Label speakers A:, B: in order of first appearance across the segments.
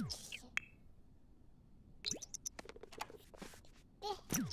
A: Thank you.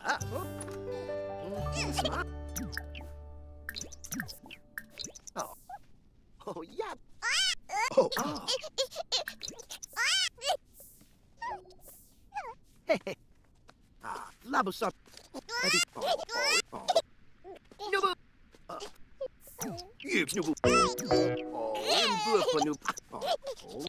A: あうん。ああおやおあへへあラブサエディ